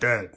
Dead.